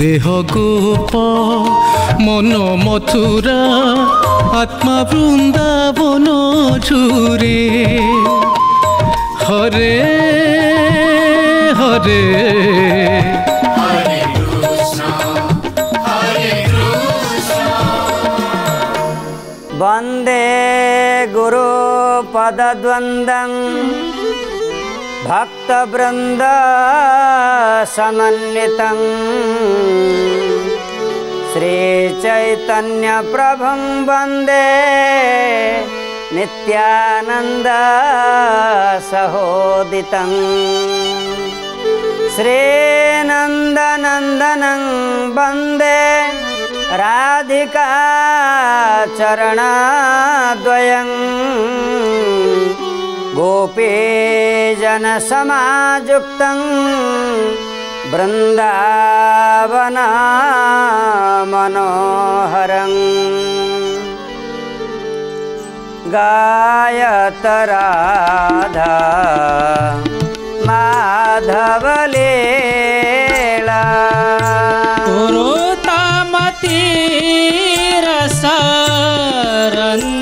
দেহ গোপ মন মথুরা আত্মা বৃন্দাবন ঝুরে হরে হরে বন্দে গুরু পদ দ্বন্দ্ব भक्तवृन्दसमन्वितं श्रीचैतन्यप्रभं वन्दे नित्यानन्दसहोदितं श्रीनन्दनन्दनं वन्दे राधिकाचरणद्वयम् गोपीजनसमाजुक्तं वृन्दावनामनोहरम् गायतराधा माधवलेला गुरुतामतीरसरन्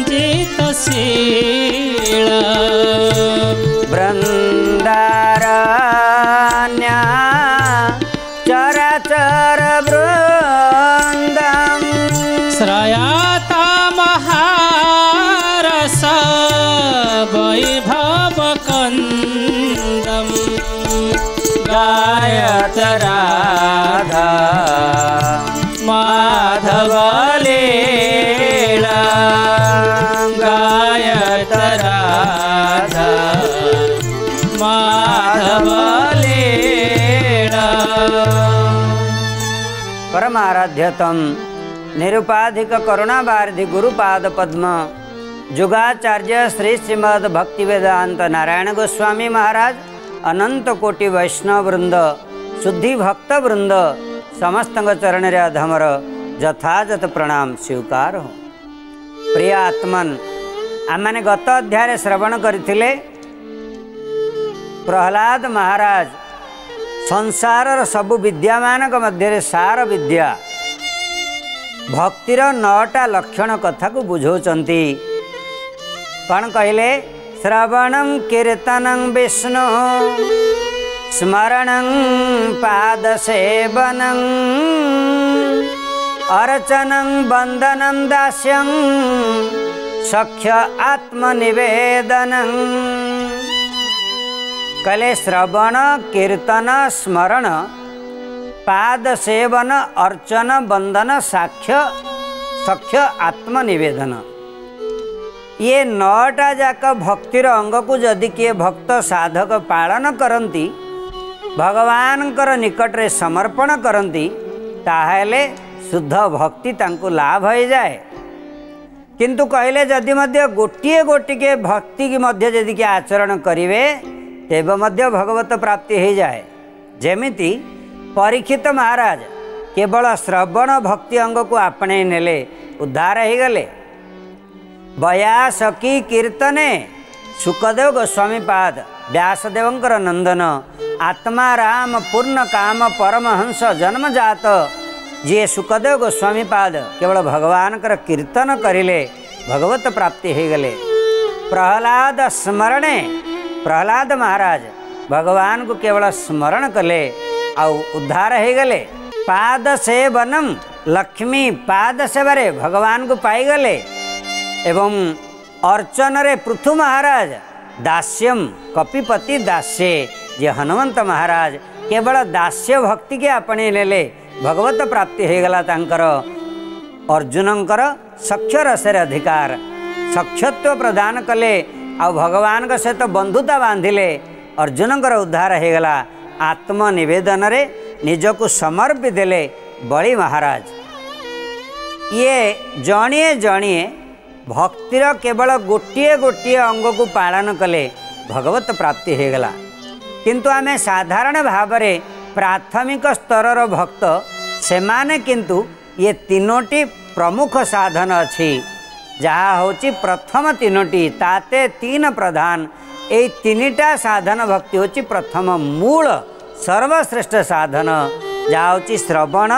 साध्यतम निरुपाधिक बारधि गुरुपाद पद्म जुगाचार्य श्री श्रीमद भक्ति वेदांत नारायण गोस्वामी महाराज अनंत कोटि वैष्णव वृंद शुद्धि भक्त वृंद समस्त चरण रे अधमर यथाजत प्रणाम स्वीकार हो प्रिय आत्मन आम मैंने गत अध्याय श्रवण करते प्रहलाद महाराज संसार सबु विद्यामान मध्य सार विद्या भक्तिर नौटा लक्षण कथा को बुझौंट कौन कहले श्रवण कीर्तन विष्णु स्मरण पाद सेवन अर्चन बंदन दास्यं सख्य आत्मनिवेदन कले श्रवण कीर्तन स्मरण पाद सेवन अर्चन बंदन साक्ष्य सख्य आत्मनिवेदन ये नौटा जाक भक्तिर अंग को जदि किए भक्त साधक पालन करती भगवान कर निकट रे समर्पण करती ताहले शुद्ध भक्ति तांकु लाभ हो जाए किंतु कहले जदि गोटे गोटिके भक्ति की मध्य जदि के आचरण करे तेब भगवत प्राप्ति हो जाए जमीती ପରୀକ୍ଷିତ ମହାରାଜ କେବଳ ଶ୍ରବଣ ଭକ୍ତି ଅଙ୍ଗକୁ ଆପଣେଇ ନେଲେ ଉଦ୍ଧାର ହେଇଗଲେ ବୟାସକି କୀର୍ତ୍ତନେ ସୁକଦେବ ଗୋସ୍ୱାମୀପାଦ ବ୍ୟାସଦେବଙ୍କର ନନ୍ଦନ ଆତ୍ମା ରାମ ପୂର୍ଣ୍ଣ କାମ ପରମହଂସ ଜନ୍ମଜାତ ଯିଏ ସୁକଦେବ ଗୋସ୍ୱାମୀପାଦ କେବଳ ଭଗବାନଙ୍କର କୀର୍ତ୍ତନ କରିଲେ ଭଗବତ ପ୍ରାପ୍ତି ହେଇଗଲେ ପ୍ରହଲାଦ ସ୍ମରଣେ ପ୍ରହଲାଦ ମହାରାଜ ଭଗବାନଙ୍କୁ କେବଳ ସ୍ମରଣ କଲେ और उद्धार हो गले पाद सेवनम लक्ष्मी पाद सेवार भगवान को पाई गले एवं अर्चन रे पृथु महाराज दास्यम कपिपति दास्य जे हनुमंत महाराज केवल दास्य भक्ति के अपने ले भगवत प्राप्ति हो गला अर्जुन सक्ष सक्षर अधिकार सक्षत्व प्रदान कले आगवान भगवान सहित तो बंधुता बांधिले अर्जुन उद्धार हो गला ଆତ୍ମନିବେଦନରେ ନିଜକୁ ସମର୍ପି ଦେଲେ ବଳି ମହାରାଜ ଇଏ ଜଣିଏ ଜଣିଏ ଭକ୍ତିର କେବଳ ଗୋଟିଏ ଗୋଟିଏ ଅଙ୍ଗକୁ ପାଳନ କଲେ ଭଗବତ ପ୍ରାପ୍ତି ହୋଇଗଲା କିନ୍ତୁ ଆମେ ସାଧାରଣ ଭାବରେ ପ୍ରାଥମିକ ସ୍ତରର ଭକ୍ତ ସେମାନେ କିନ୍ତୁ ଇଏ ତିନୋଟି ପ୍ରମୁଖ ସାଧନ ଅଛି ଯାହା ହେଉଛି ପ୍ରଥମ ତିନୋଟି ତାତେ ତିନି ପ୍ରଧାନ तिनटा साधन भक्ति हो प्रथम मूल सर्वश्रेष्ठ साधन जाहो श्रवण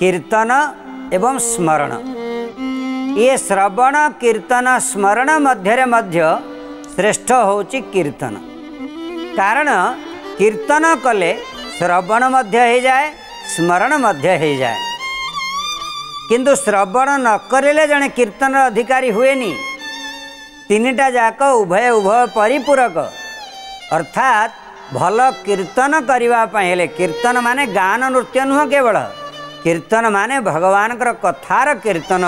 कीर्तन एवं स्मरण य श्रवण कीर्तन स्मरण श्रेष्ठ हौ कीर्तन कारण कीर्तन कले श्रवण मध्य स्मरण हैजाए किंतु श्रवण न नकरे जन कीर्तन अधिकरी हेन ତିନିଟା ଯାକ ଉଭୟ ଉଭୟ ପରିପୂରକ ଅର୍ଥାତ୍ ଭଲ କୀର୍ତ୍ତନ କରିବା ପାଇଁ ହେଲେ କୀର୍ତ୍ତନ ମାନେ ଗାନ ନୃତ୍ୟ ନୁହଁ କେବଳ କୀର୍ତ୍ତନ ମାନେ ଭଗବାନଙ୍କର କଥାର କୀର୍ତ୍ତନ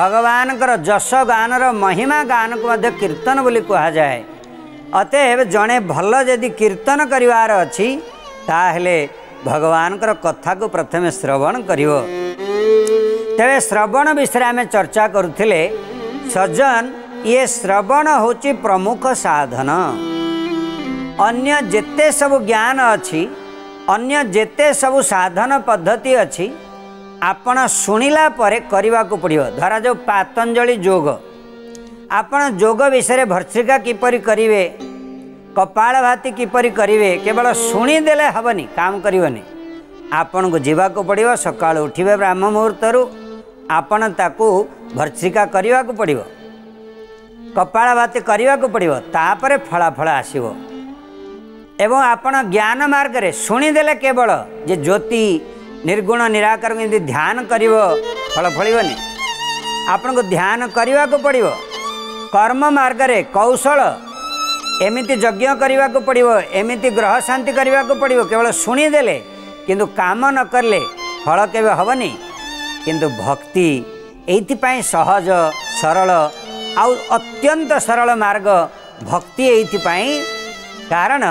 ଭଗବାନଙ୍କର ଯଶ ଗାନର ମହିମା ଗାନକୁ ମଧ୍ୟ କୀର୍ତ୍ତନ ବୋଲି କୁହାଯାଏ ଅତେବ ଜଣେ ଭଲ ଯଦି କୀର୍ତ୍ତନ କରିବାର ଅଛି ତାହେଲେ ଭଗବାନଙ୍କର କଥାକୁ ପ୍ରଥମେ ଶ୍ରବଣ କରିବ ତେବେ ଶ୍ରବଣ ବିଷୟରେ ଆମେ ଚର୍ଚ୍ଚା କରୁଥିଲେ ସଜନ ये श्रवण ହେଉଛି ପ୍ରମୁଖ ସାଧନ ଅନ୍ୟ ଯେତେ ସବୁ ଜ୍ଞାନ ଅଛି ଅନ୍ୟ ଯେତେ ସବୁ ସାଧନ ପଦ୍ଧତି ଅଛି ଆପଣ ଶୁଣିଲା ପରେ କରିବାକୁ ପଡ଼ିବ ଧରାଯାଉ ପାତଞ୍ଜଳି ଯୋଗ ଆପଣ ଯୋଗ ବିଷୟରେ ଭର୍ତ୍ସିକା କିପରି କରିବେ କପାଳଭାତି କିପରି କରିବେ କେବଳ ଶୁଣିଦେଲେ ହେବନି କାମ କରିବନି ଆପଣଙ୍କୁ ଯିବାକୁ ପଡ଼ିବ ସକାଳୁ ଉଠିବେ ବ୍ରାହ୍ମ ମୁହୂର୍ତ୍ତରୁ ଆପଣ ତାକୁ ଭର୍ତ୍ସିକା କରିବାକୁ ପଡ଼ିବ କପାଳଭାତି କରିବାକୁ ପଡ଼ିବ ତାପରେ ଫଳାଫଳ ଆସିବ ଏବଂ ଆପଣ ଜ୍ଞାନ ମାର୍ଗରେ ଶୁଣିଦେଲେ କେବଳ ଯେ ଜ୍ୟୋତି ନିର୍ଗୁଣ ନିରାକର ଯଦି ଧ୍ୟାନ କରିବ ଫଳ ଫଳିବନି ଆପଣଙ୍କୁ ଧ୍ୟାନ କରିବାକୁ ପଡ଼ିବ କର୍ମ ମାର୍ଗରେ କୌଶଳ ଏମିତି ଯଜ୍ଞ କରିବାକୁ ପଡ଼ିବ ଏମିତି ଗ୍ରହ ଶାନ୍ତି କରିବାକୁ ପଡ଼ିବ କେବଳ ଶୁଣିଦେଲେ କିନ୍ତୁ କାମ ନ କଲେ ଫଳ କେବେ ହେବନି କିନ୍ତୁ ଭକ୍ତି ଏଇଥିପାଇଁ ସହଜ ସରଳ ଆଉ ଅତ୍ୟନ୍ତ ସରଳ ମାର୍ଗ ଭକ୍ତି ଏଇଥିପାଇଁ କାରଣ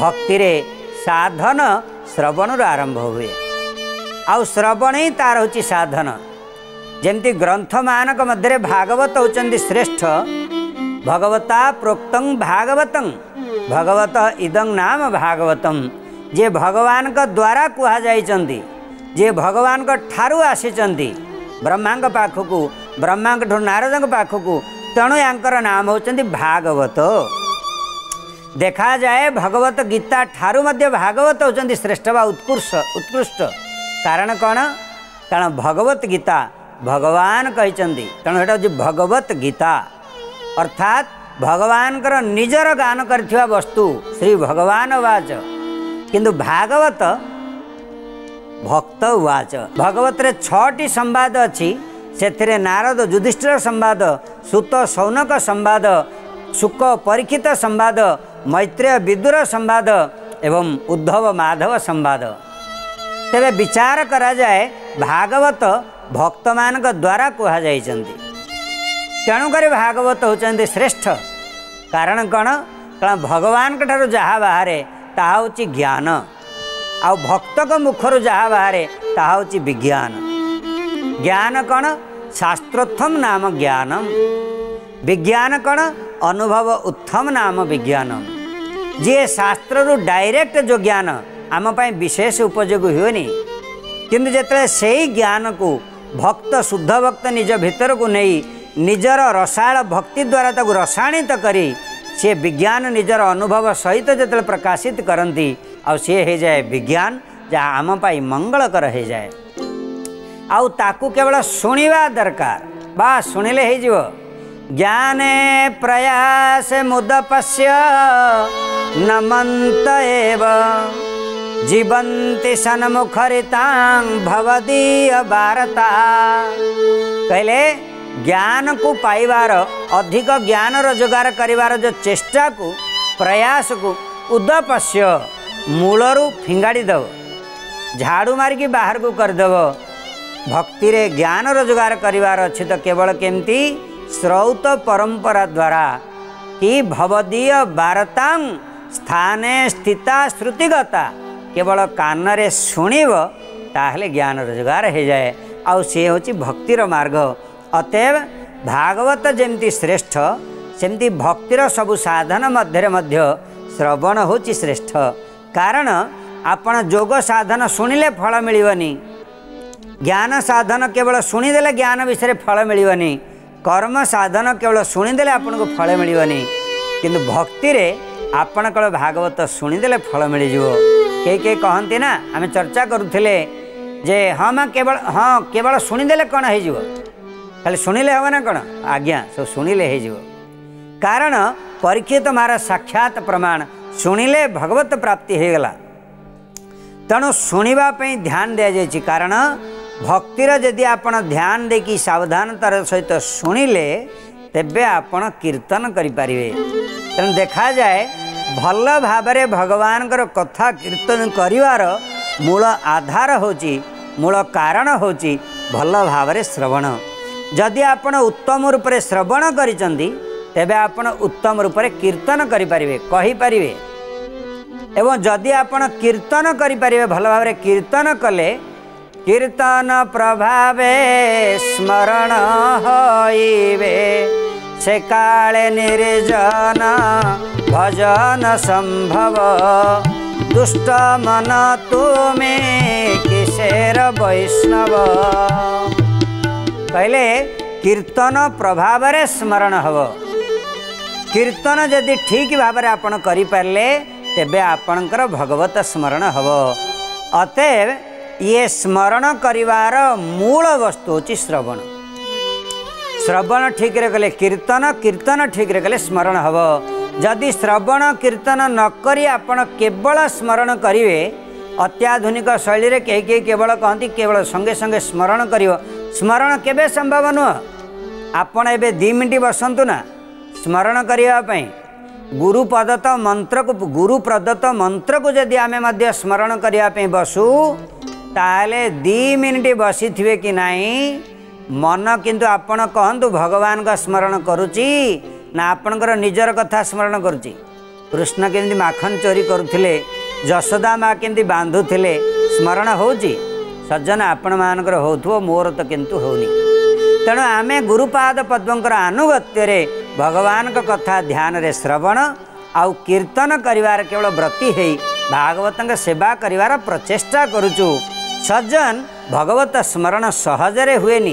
ଭକ୍ତିରେ ସାଧନ ଶ୍ରବଣରୁ ଆରମ୍ଭ ହୁଏ ଆଉ ଶ୍ରବଣ ହିଁ ତାର ହେଉଛି ସାଧନ ଯେମିତି ଗ୍ରନ୍ଥମାନଙ୍କ ମଧ୍ୟରେ ଭାଗବତ ହେଉଛନ୍ତି ଶ୍ରେଷ୍ଠ ଭଗବତା ପ୍ରୋକ୍ତଂ ଭାଗବତଂ ଭଗବତ ଇଦଂ ନାମ ଭାଗବତମ୍ ଯିଏ ଭଗବାନଙ୍କ ଦ୍ୱାରା କୁହାଯାଇଛନ୍ତି ଯିଏ ଭଗବାନଙ୍କ ଠାରୁ ଆସିଛନ୍ତି ବ୍ରହ୍ମାଙ୍କ ପାଖକୁ ବ୍ରହ୍ମାଙ୍କଠୁ ନାରଦଙ୍କ ପାଖକୁ ତେଣୁ ୟାଙ୍କର ନାମ ହେଉଛନ୍ତି ଭାଗବତ ଦେଖାଯାଏ ଭଗବତ ଗୀତା ଠାରୁ ମଧ୍ୟ ଭାଗବତ ହେଉଛନ୍ତି ଶ୍ରେଷ୍ଠ ବା ଉତ୍କୃଷ୍ଟ ଉତ୍କୃଷ୍ଟ କାରଣ କ'ଣ କାରଣ ଭଗବତ ଗୀତା ଭଗବାନ କହିଛନ୍ତି ତେଣୁ ସେଇଟା ହେଉଛି ଭଗବତ ଗୀତା ଅର୍ଥାତ ଭଗବାନଙ୍କର ନିଜର ଗାନ କରିଥିବା ବସ୍ତୁ ଶ୍ରୀ ଭଗବାନ ଉବାଚ କିନ୍ତୁ ଭାଗବତ ଭକ୍ତ ଉବାଚ ଭଗବତରେ ଛଅଟି ସମ୍ବାଦ ଅଛି ସେଥିରେ ନାରଦ ଯୁଧିଷ୍ଠିର ସମ୍ବାଦ ସୁତ ସୌନକ ସମ୍ବାଦ ଶୁକ ପରୀକ୍ଷିତ ସମ୍ବାଦ ମୈତ୍ରୀୟ ବିଦୁର ସମ୍ବାଦ ଏବଂ ଉଦ୍ଧବ ମାଧବ ସମ୍ବାଦ ତେବେ ବିଚାର କରାଯାଏ ଭାଗବତ ଭକ୍ତମାନଙ୍କ ଦ୍ୱାରା କୁହାଯାଇଛନ୍ତି ତେଣୁକରି ଭାଗବତ ହେଉଛନ୍ତି ଶ୍ରେଷ୍ଠ କାରଣ କ'ଣ କାରଣ ଭଗବାନଙ୍କ ଠାରୁ ଯାହା ବାହାରେ ତାହା ହେଉଛି ଜ୍ଞାନ ଆଉ ଭକ୍ତଙ୍କ ମୁଖରୁ ଯାହା ବାହାରେ ତାହା ହେଉଛି ବିଜ୍ଞାନ ଜ୍ଞାନ କ'ଣ शास्त्रोत्थम नाम ज्ञानम विज्ञान कण अनुभव उत्थम नाम विज्ञान ଯିଏ ଶାସ୍ତ୍ରରୁ ଡାଇରେକ୍ଟ ଯେଉଁ ଜ୍ଞାନ ଆମ ପାଇଁ ବିଶେଷ ଉପଯୋଗ ହୁଏନି କିନ୍ତୁ ଯେତେବେଳେ ସେଇ ଜ୍ଞାନକୁ ଭକ୍ତ ଶୁଦ୍ଧ ଭକ୍ତ ନିଜ ଭିତରକୁ ନେଇ ନିଜର ରସାଳ ଭକ୍ତି ଦ୍ୱାରା ତାକୁ ରସାଣିତ କରି ସିଏ ବିଜ୍ଞାନ ନିଜର ଅନୁଭବ ସହିତ ଯେତେବେଳେ ପ୍ରକାଶିତ କରନ୍ତି ଆଉ ସିଏ ହେଇଯାଏ ବିଜ୍ଞାନ ଯାହା ଆମ ପାଇଁ ମଙ୍ଗଳକର ହେଇଯାଏ ଆଉ ତାକୁ କେବଳ ଶୁଣିବା ଦରକାର ବା ଶୁଣିଲେ ହେଇଯିବ ଜ୍ଞାନ प्रयास ମୁଦପସ୍ୟ ନମନ୍ତ ଏବ जीवन्ति सन्मुखरितां भवदीय भारता कहिले ज्ञानको पाइवार अधिक ज्ञान रोजगार करिवार जो चेष्टाको प्रयासको उदपस्य झाडू मारकी बाहर मारिक कर दव ଭକ୍ତିରେ ଜ୍ଞାନ ରୋଜଗାର କରିବାର ଅଛି ତ କେବଳ କେମିତି ଶ୍ରୌତ ପରମ୍ପରା ଦ୍ୱାରା କି ଭବଦୀୟ ବାରତାଂ ସ୍ଥାନେ ସ୍ଥିତା ଶ୍ରୁତିଗତା କେବଳ କାନରେ ଶୁଣିବ ତାହେଲେ ଜ୍ଞାନ ରୋଜଗାର ହୋଇଯାଏ ଆଉ ସିଏ ହେଉଛି ଭକ୍ତିର ମାର୍ଗ ଅତେବ ଭାଗବତ ଯେମିତି ଶ୍ରେଷ୍ଠ ସେମିତି ଭକ୍ତିର ସବୁ ସାଧନ ମଧ୍ୟରେ ମଧ୍ୟ ଶ୍ରବଣ ହେଉଛି ଶ୍ରେଷ୍ଠ କାରଣ ଆପଣ ଯୋଗ ସାଧନ ଶୁଣିଲେ ଫଳ ମିଳିବନି ಜ್ಞಾನ ಸಾಧನ ಕೇವಲ ಶುಣಿದೆಲೆ ಜ್ಞಾನ ವಿಷಯ ಫಳ ಮಿಳವನಿ ಕರ್ಮ ಸಾಧನ ಕೇವಲ ಶುಣಿದೆಲೆ ಆಪಣಕ್ಕೆ ಫಳ ಮಿಳವನಿ କିନ୍ତୁ ଭକ୍ତିରେ ଆପଣ କେବଳ ଭାଗବତ ଶୁଣିଦେଲେ ଫଳ ମିଳିଯିବ କେହି କେହି କହନ୍ତି ନା ଆମେ ଚର୍ଚ୍ଚା କରୁଥିଲେ ଯେ ହଁ ମା କେବଳ ହଁ କେବଳ ଶୁଣିଦେଲେ କ'ଣ ହେଇଯିବ ଖାଲି ଶୁଣିଲେ ହେବ ନା କ'ଣ ଆଜ୍ଞା ସବୁ ଶୁଣିଲେ ହେଇଯିବ କାରଣ ପରୀକ୍ଷିତ ମାର ସାକ୍ଷାତ ପ୍ରମାଣ ଶୁଣିଲେ ଭଗବତ ପ୍ରାପ୍ତି ହେଇଗଲା ତେଣୁ ଶୁଣିବା ପାଇଁ ଧ୍ୟାନ ଦିଆଯାଇଛି କାରଣ ଭକ୍ତିର ଯଦି ଆପଣ ଧ୍ୟାନ ଦେଇକି ସାବଧାନତାର ସହିତ ଶୁଣିଲେ ତେବେ ଆପଣ କୀର୍ତ୍ତନ କରିପାରିବେ ତେଣୁ ଦେଖାଯାଏ ଭଲ ଭାବରେ ଭଗବାନଙ୍କର କଥା କୀର୍ତ୍ତନ କରିବାର ମୂଳ ଆଧାର ହେଉଛି ମୂଳ କାରଣ ହେଉଛି ଭଲ ଭାବରେ ଶ୍ରବଣ ଯଦି ଆପଣ ଉତ୍ତମ ରୂପରେ ଶ୍ରବଣ କରିଛନ୍ତି ତେବେ ଆପଣ ଉତ୍ତମ ରୂପରେ କୀର୍ତ୍ତନ କରିପାରିବେ କହିପାରିବେ ଏବଂ ଯଦି ଆପଣ କୀର୍ତ୍ତନ କରିପାରିବେ ଭଲ ଭାବରେ କୀର୍ତ୍ତନ କଲେ କୀର୍ତ୍ତନ ପ୍ରଭାବେ ସ୍ମରଣ ହୋଇବେ ସେ କାଳେ ନିର୍ଜନ ଭଜନ ସମ୍ଭବ ଦୁଷ୍ଟ ମନ ତୁମେ କିସେର ବୈଷ୍ଣବ କହିଲେ କୀର୍ତ୍ତନ ପ୍ରଭାବରେ ସ୍ମରଣ ହେବ କୀର୍ତ୍ତନ ଯଦି ଠିକ୍ ଭାବରେ ଆପଣ କରିପାରିଲେ ତେବେ ଆପଣଙ୍କର ଭଗବତ ସ୍ମରଣ ହେବ ଅତେବ ଇଏ ସ୍ମରଣ କରିବାର ମୂଳ ବସ୍ତୁ ହେଉଛି ଶ୍ରବଣ ଶ୍ରବଣ ଠିକ୍ରେ କଲେ କୀର୍ତ୍ତନ କୀର୍ତ୍ତନ ଠିକ୍ରେ କଲେ ସ୍ମରଣ ହେବ ଯଦି ଶ୍ରବଣ କୀର୍ତ୍ତନ ନ କରି ଆପଣ କେବଳ ସ୍ମରଣ କରିବେ ଅତ୍ୟାଧୁନିକ ଶୈଳୀରେ କେହି କେହି କେବଳ କହନ୍ତି କେବଳ ସଙ୍ଗେ ସଙ୍ଗେ ସ୍ମରଣ କରିବ ସ୍ମରଣ କେବେ ସମ୍ଭବ ନୁହଁ ଆପଣ ଏବେ ଦୁଇ ମିନିଟ୍ ବସନ୍ତୁ ନା ସ୍ମରଣ କରିବା ପାଇଁ ଗୁରୁ ପ୍ରଦତ୍ତ ମନ୍ତ୍ରକୁ ଗୁରୁ ପ୍ରଦତ୍ତ ମନ୍ତ୍ରକୁ ଯଦି ଆମେ ମଧ୍ୟ ସ୍ମରଣ କରିବା ପାଇଁ ବସୁ ତାହେଲେ ଦୁଇ ମିନିଟ୍ ବସିଥିବେ କି ନାହିଁ ମନ କିନ୍ତୁ ଆପଣ କହନ୍ତୁ ଭଗବାନଙ୍କ ସ୍ମରଣ କରୁଛି ନା ଆପଣଙ୍କର ନିଜର କଥା ସ୍ମରଣ କରୁଛି କୃଷ୍ଣ କେମିତି ମାଖନ ଚୋରି କରୁଥିଲେ ଯଶୋଦା ମା' କେମିତି ବାନ୍ଧୁଥିଲେ ସ୍ମରଣ ହେଉଛି ସଜ୍ଜନ ଆପଣମାନଙ୍କର ହେଉଥିବ ମୋର ତ କିନ୍ତୁ ହେଉନି ତେଣୁ ଆମେ ଗୁରୁପାଦ ପଦ୍ମଙ୍କର ଆନୁଗତ୍ୟରେ ଭଗବାନଙ୍କ କଥା ଧ୍ୟାନରେ ଶ୍ରବଣ ଆଉ କୀର୍ତ୍ତନ କରିବାର କେବଳ ବ୍ରତି ହେଇ ଭାଗବତଙ୍କ ସେବା କରିବାର ପ୍ରଚେଷ୍ଟା କରୁଛୁ ସଜ୍ଜନ ଭଗବତ ସ୍ମରଣ ସହଜରେ ହୁଏନି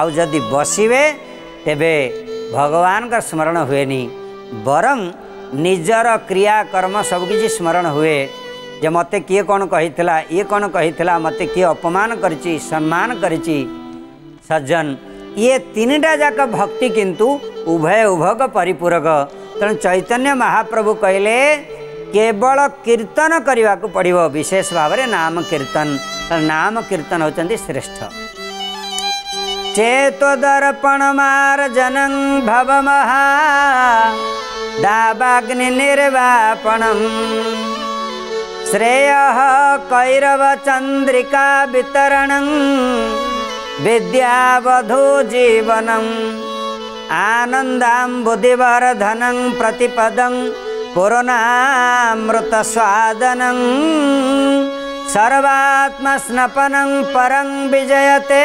ଆଉ ଯଦି ବସିବେ ତେବେ ଭଗବାନଙ୍କ ସ୍ମରଣ ହୁଏନି ବରଂ ନିଜର କ୍ରିୟାକର୍ମ ସବୁକିଛି ସ୍ମରଣ ହୁଏ ଯେ ମୋତେ କିଏ କ'ଣ କହିଥିଲା ଇଏ କ'ଣ କହିଥିଲା ମୋତେ କିଏ ଅପମାନ କରିଛି ସମ୍ମାନ କରିଛି ସଜ୍ଜନ ଇଏ ତିନିଟା ଯାକ ଭକ୍ତି କିନ୍ତୁ ଉଭୟ ଉଭୋଗ ପରିପୂରକ ତେଣୁ ଚୈତନ୍ୟ ମହାପ୍ରଭୁ କହିଲେ କେବଳ କୀର୍ତ୍ତନ କରିବାକୁ ପଡ଼ିବ ବିଶେଷ ଭାବରେ ନାମ କୀର୍ତ୍ତନ નામ કીર્તન હોતી શ્રેષ્ઠ ચેતોદર્પણમાર્જનં ભવમહા દાબાગ્નિર્વાપણમ શ્રેય કૈરવચંદ્રિકા વિતરણ વિદ્યાવધુ જીવનમ ఆనందాంబుదివర్ధనం ప్రతిపదం పురనామృతస్వాదనం सर्वात्मस्नपनं परं विजयते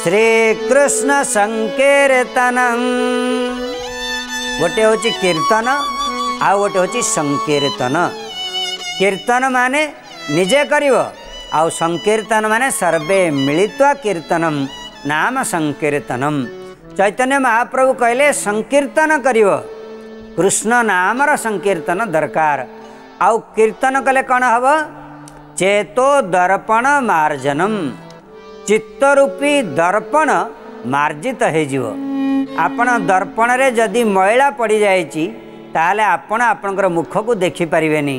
श्रीकृष्णसङ्कीर्तनं गोटे ହେଉଛି କୀର୍ତ୍ତନ ଆଉ ଗୋଟେ ହେଉଛି ସଂକୀର୍ତ୍ତନ କୀର୍ତ୍ତନ ମାନେ ନିଜେ କରିବ ଆଉ ସଂକୀର୍ତ୍ତନ ମାନେ ସର୍ବେ ମିଳିତ୍ୱା କୀର୍ତ୍ତନମ୍ ନାମ ସଂକୀର୍ତ୍ତନମ୍ ଚୈତନ୍ୟ ମହାପ୍ରଭୁ କହିଲେ ସଂକୀର୍ତ୍ତନ କରିବ କୃଷ୍ଣ ନାମର ସଂକୀର୍ତ୍ତନ ଦରକାର ଆଉ କୀର୍ତ୍ତନ କଲେ କ'ଣ ହେବ चेतो दर्पण मार्जनम ଚିତ୍ତରୂପୀ ଦର୍ପଣ ମାର୍ଜିତ ହୋଇଯିବ ଆପଣ ଦର୍ପଣରେ ଯଦି ମଇଳା ପଡ଼ିଯାଇଛି ତାହେଲେ ଆପଣ ଆପଣଙ୍କର ମୁଖକୁ ଦେଖିପାରିବେନି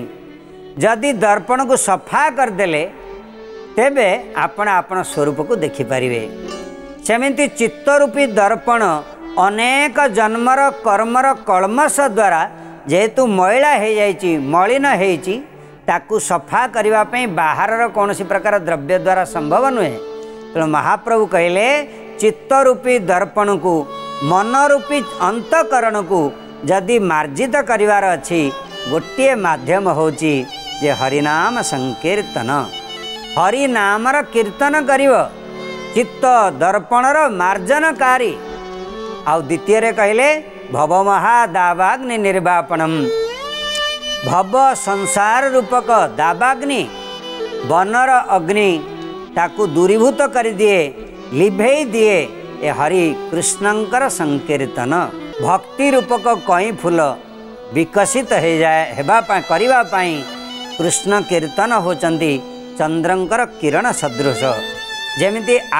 ଯଦି ଦର୍ପଣକୁ ସଫା କରିଦେଲେ ତେବେ ଆପଣ ଆପଣ ସ୍ୱରୂପକୁ ଦେଖିପାରିବେ ସେମିତି ଚିତ୍ତରୂପୀ ଦର୍ପଣ ଅନେକ ଜନ୍ମର କର୍ମର କଳ୍ମସ ଦ୍ୱାରା ଯେହେତୁ ମଇଳା ହୋଇଯାଇଛି ମଳିନ ହୋଇଛି ତାକୁ ସଫା କରିବା ପାଇଁ ବାହାରର କୌଣସି ପ୍ରକାର ଦ୍ରବ୍ୟ ଦ୍ୱାରା ସମ୍ଭବ ନୁହେଁ ତେଣୁ ମହାପ୍ରଭୁ କହିଲେ ଚିତ୍ତରୂପୀ ଦର୍ପଣକୁ ମନରୂପୀ ଅନ୍ତଃକରଣକୁ ଯଦି ମାର୍ଜିତ କରିବାର ଅଛି ଗୋଟିଏ ମାଧ୍ୟମ ହେଉଛି ଯେ ହରିନାମ ସଂକୀର୍ତ୍ତନ ହରିନାମର କୀର୍ତ୍ତନ କରିବ ଚିତ୍ତ ଦର୍ପଣର ମାର୍ଜନକାରୀ ଆଉ ଦ୍ୱିତୀୟରେ କହିଲେ ଭବମହା ଦାବାଗ୍ନି ନିର୍ବାପଣମ୍ भव संसार रूपक दावाग्नि बनर अग्नि ताकु दूरीभूत कर गरिदिए लिभै दिए ए हरिकृष्णको हेबा भक्तिरूपक कहीँफुल बिकसित कृष्ण कीर्तन हौँच्र किरण सदृश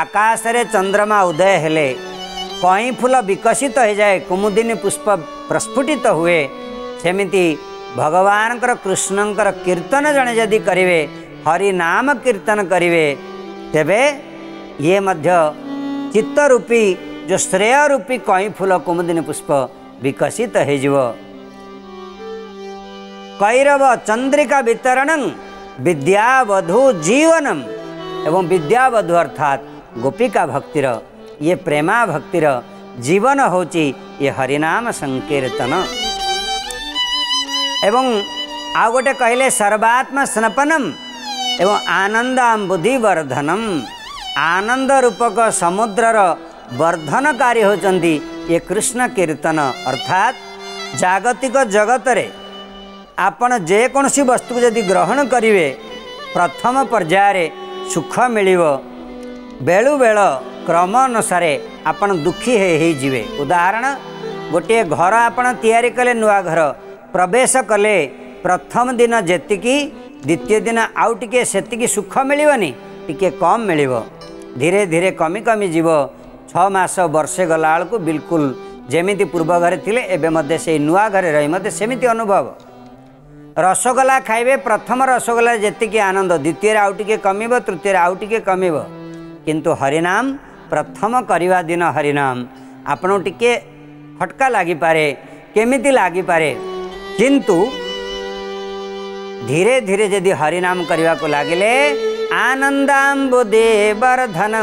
आकाश रे चन्द्रमा उदय हेले फूल विकसित बिकसित हुँ कुमुदिनी पुष्प प्रस्फुटित हुए त्यो भगवान कृष्ण कीर्तन जड़े जदि करे हरिनाम कीर्तन करे तेब ये मध्य चित्त रूपी जो श्रेय रूपी कई फूल कुमुदिन पुष्प विकसित हो कैरव चंद्रिका वितरण विद्यावधु जीवनम एवं विद्यावधु अर्थात गोपिका भक्तिर ये प्रेमा भक्तिर जीवन हूँ ये हरिनाम संकीर्तन ଏବଂ ଆଉ ଗୋଟେ କହିଲେ ସର୍ବାତ୍ମ ସ୍ନପନମ ଏବଂ ଆନନ୍ଦ ଆମ ବୁଦ୍ଧି ବର୍ଦ୍ଧନମ ଆନନ୍ଦ ରୂପକ ସମୁଦ୍ରର ବର୍ଦ୍ଧନକାରୀ ହେଉଛନ୍ତି ଏ କୃଷ୍ଣ କୀର୍ତ୍ତନ ଅର୍ଥାତ୍ ଜାଗତିକ ଜଗତରେ ଆପଣ ଯେକୌଣସି ବସ୍ତୁକୁ ଯଦି ଗ୍ରହଣ କରିବେ ପ୍ରଥମ ପର୍ଯ୍ୟାୟରେ ସୁଖ ମିଳିବ ବେଳୁବେଳ କ୍ରମ ଅନୁସାରେ ଆପଣ ଦୁଃଖୀ ହେଇଯିବେ ଉଦାହରଣ ଗୋଟିଏ ଘର ଆପଣ ତିଆରି କଲେ ନୂଆ ଘର ପ୍ରବେଶ କଲେ ପ୍ରଥମ ଦିନ ଯେତିକି ଦ୍ୱିତୀୟ ଦିନ ଆଉ ଟିକିଏ ସେତିକି ସୁଖ ମିଳିବନି ଟିକିଏ କମ୍ ମିଳିବ ଧୀରେ ଧୀରେ କମି କମି ଯିବ ଛଅ ମାସ ବର୍ଷେ ଗଲାବେଳକୁ ବିଲକୁଲ ଯେମିତି ପୂର୍ବ ଘରେ ଥିଲେ ଏବେ ମଧ୍ୟ ସେଇ ନୂଆ ଘରେ ରହି ମୋତେ ସେମିତି ଅନୁଭବ ରସଗୋଲା ଖାଇବେ ପ୍ରଥମ ରସଗୋଲା ଯେତିକି ଆନନ୍ଦ ଦ୍ୱିତୀୟରେ ଆଉ ଟିକିଏ କମିବ ତୃତୀୟରେ ଆଉ ଟିକିଏ କମିବ କିନ୍ତୁ ହରିନାମ ପ୍ରଥମ କରିବା ଦିନ ହରିନାମ ଆପଣ ଟିକିଏ ଖଟକା ଲାଗିପାରେ କେମିତି ଲାଗିପାରେ କିନ୍ତୁ ଧୀରେ ଧୀରେ ଯଦି ହରିନାମ କରିବାକୁ ଲାଗିଲେ ଆନନ୍ଦାମ୍ବୁଦେବର୍ଧନ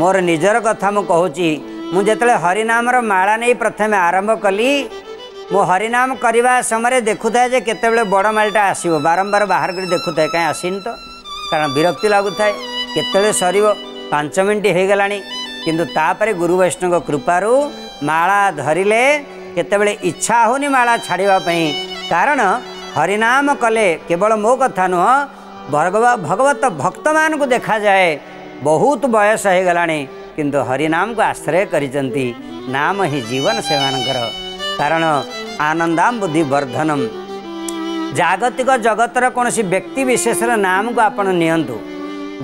ମୋର ନିଜର କଥା ମୁଁ କହୁଛି ମୁଁ ଯେତେବେଳେ ହରିନାମର ମାଳା ନେଇ ପ୍ରଥମେ ଆରମ୍ଭ କଲି ମୁଁ ହରିନାମ କରିବା ସମୟରେ ଦେଖୁଥାଏ ଯେ କେତେବେଳେ ବଡ଼ ମାଳିଟା ଆସିବ ବାରମ୍ବାର ବାହାର କରି ଦେଖୁଥାଏ କାହିଁ ଆସିନି ତ କାରଣ ବିରକ୍ତି ଲାଗୁଥାଏ କେତେବେଳେ ସରିବ ପାଞ୍ଚ ମିନିଟ୍ ହୋଇଗଲାଣି କିନ୍ତୁ ତାପରେ ଗୁରୁ ବୈଷ୍ଣଙ୍କ କୃପାରୁ ମାଳା ଧରିଲେ କେତେବେଳେ ଇଚ୍ଛା ହେଉନି ମାଳା ଛାଡ଼ିବା ପାଇଁ କାରଣ ହରିନାମ କଲେ କେବଳ ମୋ କଥା ନୁହଁ ଭଗବତ ଭକ୍ତମାନଙ୍କୁ ଦେଖାଯାଏ ବହୁତ ବୟସ ହୋଇଗଲାଣି କିନ୍ତୁ ହରିନାମକୁ ଆଶ୍ରୟ କରିଛନ୍ତି ନାମ ହିଁ ଜୀବନ ସେମାନଙ୍କର କାରଣ ଆନନ୍ଦାମ ବୁଦ୍ଧି ବର୍ଦ୍ଧନମ୍ ଜାଗତିକ ଜଗତର କୌଣସି ବ୍ୟକ୍ତିବିଶେଷର ନାମକୁ ଆପଣ ନିଅନ୍ତୁ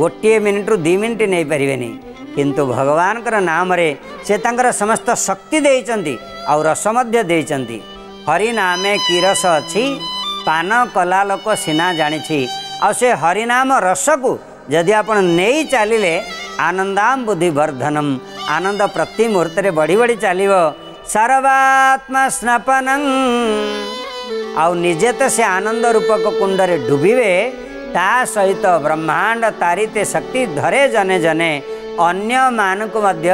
ଗୋଟିଏ ମିନିଟ୍ରୁ ଦୁଇ ମିନିଟ୍ ନେଇପାରିବେନି କିନ୍ତୁ ଭଗବାନଙ୍କର ନାମରେ ସେ ତାଙ୍କର ସମସ୍ତ ଶକ୍ତି ଦେଇଛନ୍ତି ଆଉ ରସ ମଧ୍ୟ ଦେଇଛନ୍ତି ହରିନାମେ କି ରସ ଅଛି ପାନ କଲା ଲୋକ ସିନା ଜାଣିଛି ଆଉ ସେ ହରିନାମ ରସକୁ ଯଦି ଆପଣ ନେଇ ଚାଲିଲେ ଆନନ୍ଦାମ ବୁଦ୍ଧିବର୍ଦ୍ଧନମ୍ ଆନନ୍ଦ ପ୍ରତି ମୁହୂର୍ତ୍ତରେ ବଢ଼ି ବଢ଼ି ଚାଲିବ ସର୍ବାତ୍ମା ସ୍ନାପନଂ ଆଉ ନିଜେ ତ ସେ ଆନନ୍ଦ ରୂପକ କୁଣ୍ଡରେ ଡୁବିବେ ତା ସହିତ ବ୍ରହ୍ମାଣ୍ଡ ତାରିତେ ଶକ୍ତି ଧରେ ଜନେ ଜନେ अन्य मध्य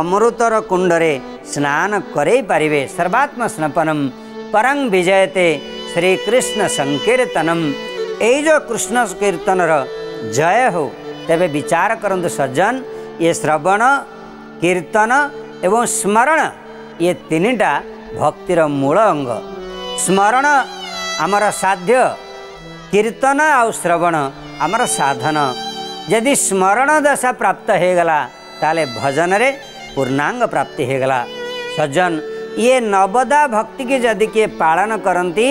अमृतर कुण्डरे स्नान करे परिवे सर्वात्म परंग परङ विजयते श्रीकृष्ण सङ्कीतनम एजो कृष्ण कीर्तन र जय हौ ते सज्जन ये श्रवण कीर्तन एवं स्मरण यतिटा भक्तिर मूल अंग स्मरण हमरा साध्य कीर्तन आउ श्रवण हमरा साधन यदि स्मरण दशा प्राप्त होगला ताले भजन रे पूर्णांग प्राप्ति होगला सज्जन ये नवदा भक्ति की जदि किए पालन करती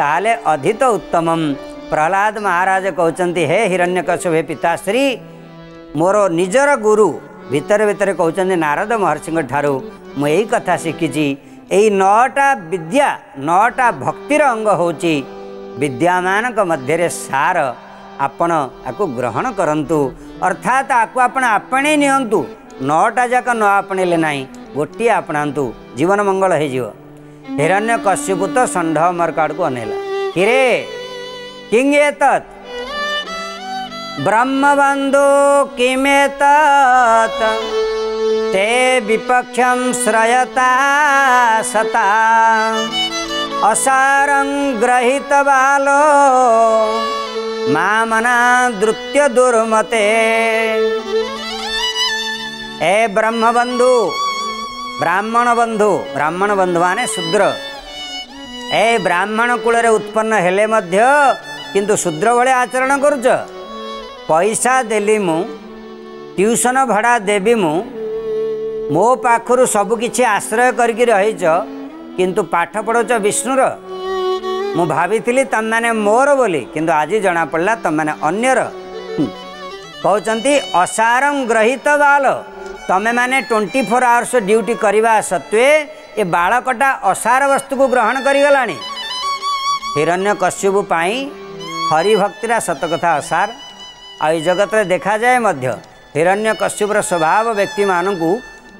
ताले अधित उत्तमम प्रहलाद महाराज कहते हे हिरण्यकश्यप हे पिताश्री मोर निजर गुरु भितर भितर कहते नारद महर्षि ठार् यही कथा शिखी यही नौटा विद्या नौटा भक्तिर अंग हो विद्यमान सार ଆପଣ ଆକୁ ଗ୍ରହଣ କରନ୍ତୁ ଅର୍ଥାତ୍ ଆକୁ ଆପଣ ଆପଣେଇ ନିଅନ୍ତୁ ନଅଟା ଯାକ ନ ଆପଣେଇଲେ ନାହିଁ ଗୋଟିଏ ଆପଣାନ୍ତୁ ଜୀବନ ମଙ୍ଗଳ ହେଇଯିବ ହିରଣ୍ୟ କଶ୍ୟପ ତ ଷଣ୍ଢ ମର୍କ ଆଡ଼କୁ ଅନେଇଲା କିରେ କିଙ୍ଗ ଏତତ୍ ବ୍ରହ୍ମବନ୍ଧୁ କିମେତତ୍ ते विपक्षं श्रयता सता असारं ग्रहीतबालो मामना दृत्य दुर्मते ए ब्रह्म बंधु ବ୍ରାହ୍ମଣ ବନ୍ଧୁ ବ୍ରାହ୍ମଣ ବନ୍ଧୁମାନେ ଶୂଦ୍ର ଏ ବ୍ରାହ୍ମଣ କୂଳରେ ଉତ୍ପନ୍ନ ହେଲେ ମଧ୍ୟ କିନ୍ତୁ ଶୂଦ୍ର ଭଳିଆ ଆଚରଣ କରୁଛ ପଇସା ଦେଲି ମୁଁ ଟିଉସନ ଭଡ଼ା ଦେବି ମୁଁ ମୋ ପାଖରୁ ସବୁକିଛି ଆଶ୍ରୟ କରିକି ରହିଛ କିନ୍ତୁ ପାଠ ପଢ଼ୁଛ ବିଷ୍ଣୁର म भाथी तम बोली कि आज जना पड्ला त अन्य कि असारङ ग्रहित बाल तम ट्वेन्टी फोर आवर्स ड्युटी गर् बालकटा असार वस्तु को ग्रहण गरिगला कश्यप हरिभक्तिरा सतकथा असार जगत आउत देखा जाए हिरण्य कश्यपर स्वभाव व्यक्ति म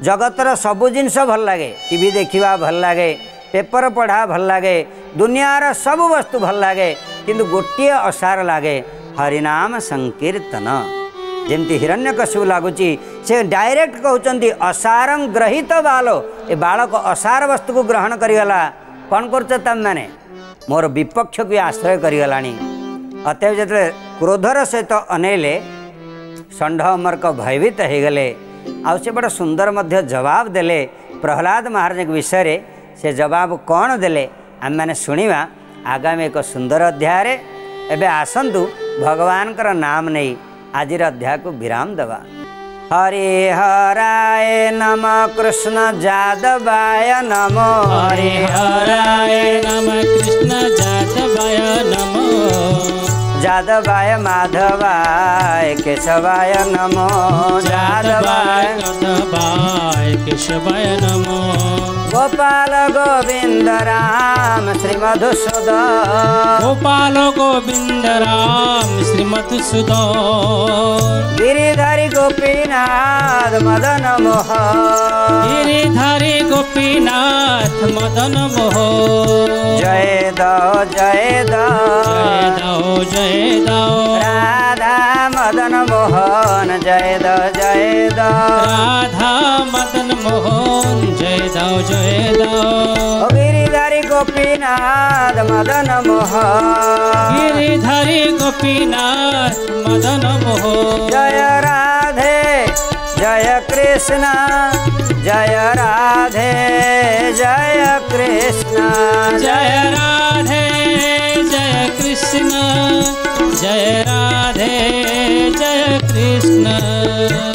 जगत र सब जिस भागे टि भल भगे ପେପର ପଢ଼ା ଭଲ ଲାଗେ ଦୁନିଆର ସବୁ ବସ୍ତୁ ଭଲ ଲାଗେ କିନ୍ତୁ ଗୋଟିଏ ଅସାର ଲାଗେ ହରିନାମ ସଂକୀର୍ତ୍ତନ ଯେମିତି ହିରଣ୍ୟକଶିବୁ ଲାଗୁଛି ସେ ଡାଇରେକ୍ଟ କହୁଛନ୍ତି ଅସାରଂ ଗ୍ରହିତ ବାଲ ଏ ବାଳକ ଅସାର ବସ୍ତୁକୁ ଗ୍ରହଣ କରିଗଲା କ'ଣ କରୁଛ ତମେମାନେ ମୋର ବିପକ୍ଷକୁ ଆଶ୍ରୟ କରିଗଲାଣି ଅତଏବ ଯେତେବେଳେ କ୍ରୋଧର ସହିତ ଅନେଇଲେ ଷଣ୍ଢ ଅମରକ ଭୟଭୀତ ହୋଇଗଲେ ଆଉ ସେ ବଡ଼ ସୁନ୍ଦର ମଧ୍ୟ ଜବାବ ଦେଲେ ପ୍ରହ୍ଲାଦ ମହାରାଜଙ୍କ ବିଷୟରେ ସେ ଜବାବ କ'ଣ ଦେଲେ ଆମେମାନେ आगामी एक सुंदर अध्याय आसतु भगवान कर नाम नहीं आज अध्याय को विराम दवा हरे हराय नम कृष्ण जादवाय नमो हरे हराय नम कृष्ण जादवाय नमो जादवाय माधवाय केशवाय नमो जादवाय माधवाय केशवाय नमो গোপাল গোবিন্দ রাম শ্রী মধুসূদন গোপাল গোবিন্দ রাম শ্রী মধুসূদন গিরিধারী গোপীনাথ মদন মোহ গিরিধারী গোপীনাথ মদন মোহ জয় দো জয় দো জয় দো রাধা মদন মোহন জয় দো জয় দো রাধা মদন मोहन जय दाओ जय दाओ गिरिधारी गोपीनाथ मदन मोहन गिरिधारी गोपीनाथ मदन मोहन जय राधे जय कृष्ण जय राधे जय कृष्ण जय राधे जय कृष्ण जय राधे जय कृष्ण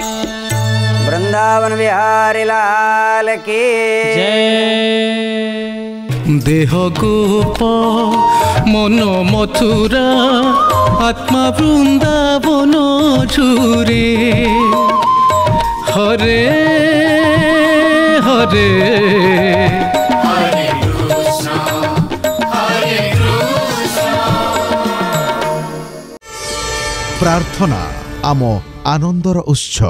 वृंदावन बिहारी लाल की দেহ গোপ মন মথুরা আত্মা বৃন্দাবন জুড়ে হরে হরে ପ୍ରାର୍ଥନା ଆମ ଆନନ୍ଦର ଉତ୍ସ